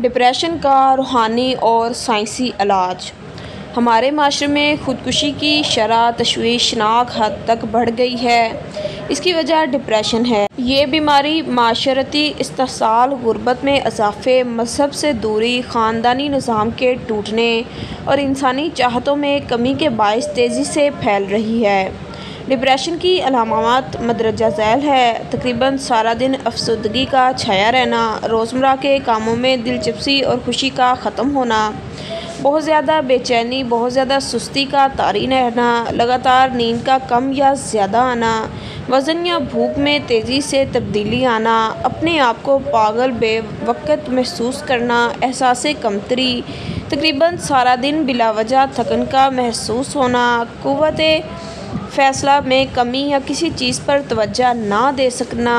Depression का रूहानी और साइंसी इलाज। हमारे माशरे में ख़ुदकुशी की शरह तशवीशनाक हद तक बढ़ गई है। इसकी वजह डिप्रेशन है। ये बीमारी माशरती इस्तेसाल गुर्बत में इजाफे मज़हब से दूरी, ख़ानदानी निज़ाम के टूटने और इंसानी चाहतों में कमी के बायस तेज़ी से फैल रही है। डिप्रेशन की अलामत मदरजा झैल है। तकरीबन सारा दिन अफसुदगी का छाया रहना, रोज़मर्रा के कामों में दिलचस्पी और खुशी का ख़त्म होना, बहुत ज़्यादा बेचैनी, बहुत ज़्यादा सुस्ती का तारी रहना, लगातार नींद का कम या ज़्यादा आना, वज़न या भूख में तेज़ी से तब्दीली आना, अपने आप को पागल, बेवक़्त महसूस करना, एहसास कमतरी, तकरीबन सारा दिन बिलावजह थकन का महसूस होना, क़वत फ़ैसला में कमी या किसी चीज़ पर तवज्जो ना दे सकना,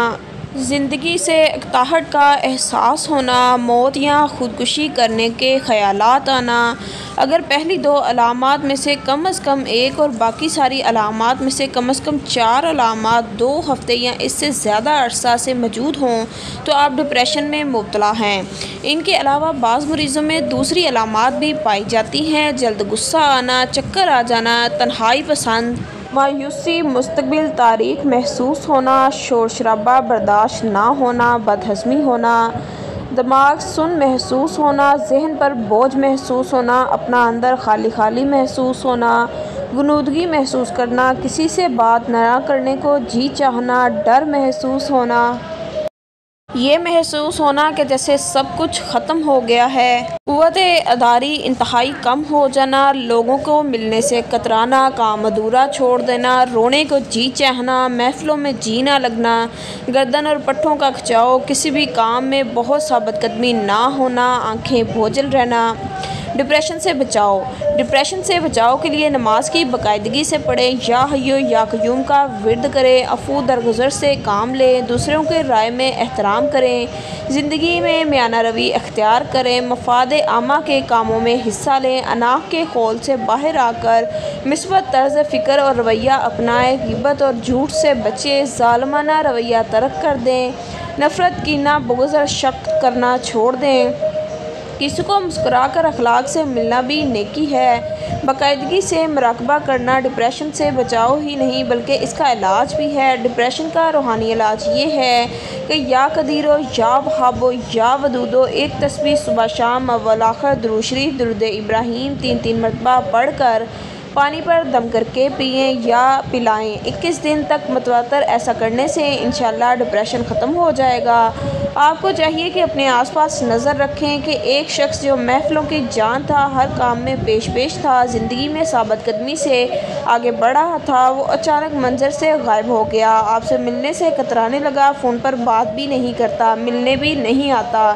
ज़िंदगी से अकताहट का एहसास होना, मौत या ख़ुदकुशी करने के ख़यालात आना। अगर पहली दो अलामात में से कम अज़ कम एक और बाकी सारी अलामत में से कम अज़ कम चार अलामात दो हफ़्ते या इससे ज़्यादा अरसा से मौजूद हों तो आप डिप्रेशन में मुबतला हैं। इनके अलावा बाज़ मरीज़ों में दूसरी अलामत भी पाई जाती हैं, जल्द गुस्सा आना, चक्कर आ जाना, तन्हाई पसंद मायूसी मुस्तबिल तारीख महसूस होना, शोर शराबा बर्दाश्त ना होना, बदहज़मी होना। दिमाग सुन महसूस होना, जहन पर बोझ महसूस होना, अपना अंदर खाली खाली महसूस होना। गनूदगी महसूस करना, किसी से बात ना करने को जी चाहना, डर महसूस होना। ये महसूस होना कि जैसे सब कुछ ख़त्म हो गया है। क़वत अदारी इंतहाई कम हो जाना, लोगों को मिलने से कतराना, काम अधूरा छोड़ देना, रोने को जी चाहना, महफ़लों में जी ना लगना, गर्दन और पट्ठों का खिंचाओ किसी भी काम में बहुत सा बदकदमी ना होना, आँखें भोजल रहना। डिप्रेशन से बचाओ। डिप्रेशन से बचाव के लिए नमाज़ की बाकायदगी से पढ़ें, या हयो या क्यूम का विरद करें, अफू दरगुजर से काम लें, दूसरों के राय में एहतराम करें, ज़िंदगी में म्याना रवि अख्तियार करें, मफाद आमा के कामों में हिस्सा लें अनाक के खोल से बाहर आकर मिसबत तर्ज फ़िक्र और रवैया अपनाएँ गिबत और झूठ से बचें ालमाना रवैया तर्क कर दें, नफ़रत की ना बुगज़ शक करना छोड़ दें। किसी को मुस्करा कर अखलाक से मिलना भी नेकी है। बाकायदगी से मराकबा करना डिप्रेशन से बचाव ही नहीं, बल्कि इसका इलाज भी है। डिप्रेशन का रूहानी इलाज ये है कि या कदीरो या वहाबो या वदूदो एक तस्वीर सुबह शाम अवलाखर दुरुशरी दुरुद इब्राहिम तीन तीन मरतबा पढ़ कर पानी पर दम करके पिए या पिलाएँ। 21 दिन तक मतवातर ऐसा करने से इन डिप्रेशन ख़त्म हो जाएगा। आपको चाहिए कि अपने आसपास नज़र रखें कि एक शख्स जो महफ़लों की जान था, हर काम में पेश पेश था, ज़िंदगी में साबित कदमी से आगे बढ़ा था, वो अचानक मंजर से गायब हो गया। आपसे मिलने से कतराने लगा, फ़ोन पर बात भी नहीं करता, मिलने भी नहीं आता।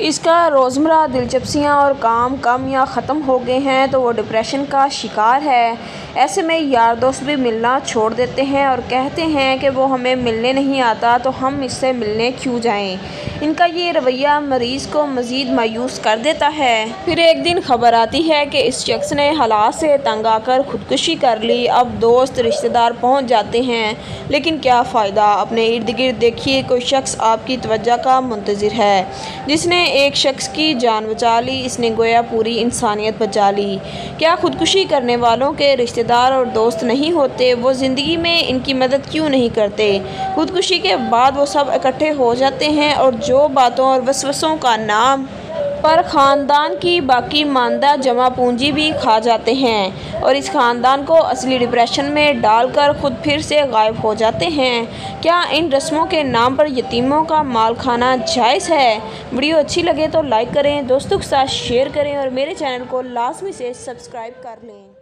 इसका रोज़मर्रा दिलचस्पियाँ और काम कम या ख़त्म हो गए हैं तो वो डिप्रेशन का शिकार है। ऐसे में यार दोस्त भी मिलना छोड़ देते हैं और कहते हैं कि वो हमें मिलने नहीं आता तो हम इससे मिलने क्यों जाएँ? इनका ये रवैया मरीज़ को मज़ीद मायूस कर देता है। फिर एक दिन खबर आती है कि इस शख्स ने हालात से तंग आकर ख़ुदकुशी कर ली। अब दोस्त रिश्तेदार पहुँच जाते हैं, लेकिन क्या फ़ायदा? अपने इर्द गिर्द देखिए, कोई शख्स आपकी तवज्जो का मुंतज़र है, जिसने एक शख्स की जान बचा ली। इसने गोया पूरी इंसानियत बचा ली। क्या ख़ुदकुशी करने वालों के रिश्तेदार और दोस्त नहीं होते? वो ज़िंदगी में इनकी मदद क्यों नहीं करते? खुदकुशी के बाद वो सब इकट्ठे हो जाते हैं और जो बातों और वसवसों का नाम पर ख़ानदान की बाकी मानदा जमा पूंजी भी खा जाते हैं और इस ख़ानदान को असली डिप्रेशन में डालकर ख़ुद फिर से गायब हो जाते हैं। क्या इन रस्मों के नाम पर यतीमों का माल खाना जायज़ है? वीडियो अच्छी लगे तो लाइक करें, दोस्तों के साथ शेयर करें और मेरे चैनल को लाजमी से सब्सक्राइब कर लें।